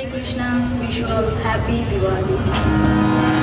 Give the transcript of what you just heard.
Hare Krishna. Wish you all happy Diwali.